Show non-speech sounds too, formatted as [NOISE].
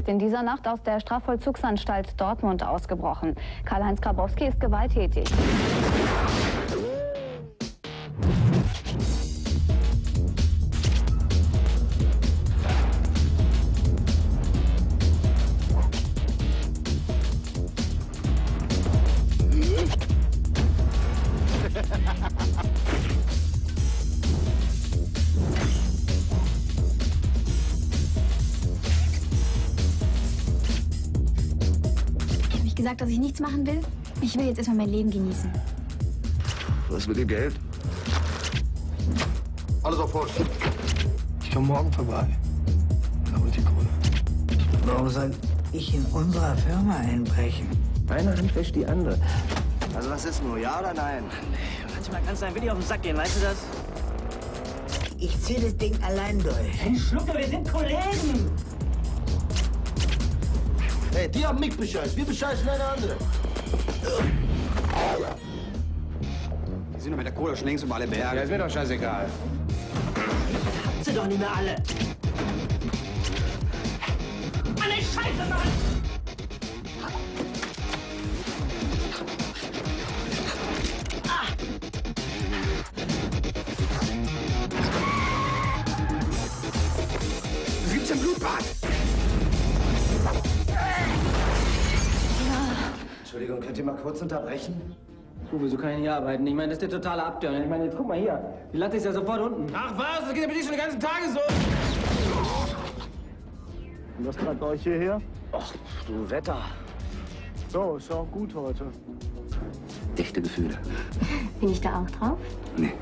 ist in dieser Nacht aus der Strafvollzugsanstalt Dortmund ausgebrochen. Karl-Heinz Grabowski ist gewalttätig. [LAUGHS] gesagt, dass ich nichts machen will? Ich will jetzt erstmal mein Leben genießen. Was mit dem Geld? Alles auf Holz. Ich komme morgen vorbei. Da hol ich die Kohle. Warum soll ich in unserer Firma einbrechen? Eine Hand wäscht die andere. Also was ist nur, ja oder nein? Manchmal kannst du ein wenig auf den Sack gehen, weißt du das? Ich zieh das Ding allein durch. Ein Schlucker, wir sind Kollegen! Hey, die haben mich bescheißt. Wir bescheißen eine andere. Die sind doch mit der Kohle schon längst um alle Berge. Ja, ist mir doch scheißegal. Habt ihr doch nicht mehr alle! Alle Scheiße, Mann! Gibt's ein Blutbad. Ihr mal kurz unterbrechen? Du, wieso kann ich nicht arbeiten? Ich meine, das ist der totale Abtörner. Ich meine, jetzt guck mal hier. Die Latte ist ja sofort unten. Ach was, das geht aber nicht schon den ganzen Tag so. Und was treibt euch hierher? Ach, du Wetter. So, ist ja auch gut heute. Echte Gefühle. Bin ich da auch drauf? Nee.